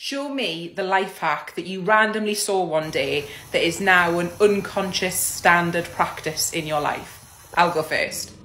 Show me the life hack that you randomly saw one day that is now an unconscious standard practice in your life. I'll go first.